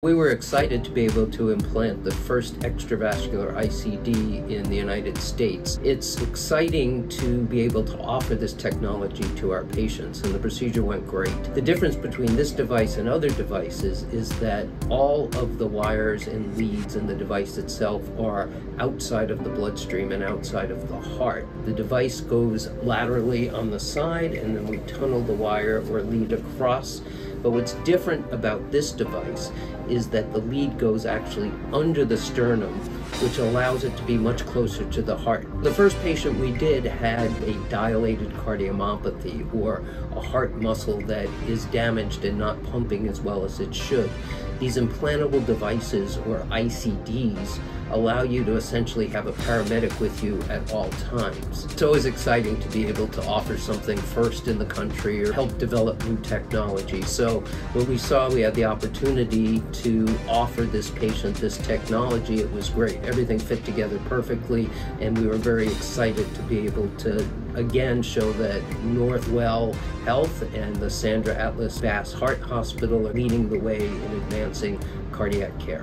We were excited to be able to implant the first extravascular ICD in the United States. It's exciting to be able to offer this technology to our patients, and the procedure went great. The difference between this device and other devices is that all of the wires and leads in the device itself are outside of the bloodstream and outside of the heart. The device goes laterally on the side, and then we tunnel the wire or lead across but what's different about this device is that the lead goes actually under the sternum, which allows it to be much closer to the heart. The first patient we did had a dilated cardiomyopathy or a heart muscle that is damaged and not pumping as well as it should. These implantable devices or ICDs allow you to essentially have a paramedic with you at all times. It's always exciting to be able to offer something first in the country or help develop new technology. So when we saw we had the opportunity to offer this patient this technology, it was great. Everything fit together perfectly and we were very excited to be able to again show that Northwell Health and the Sandra Atlas Bass Heart Hospital are leading the way in advancing cardiac care.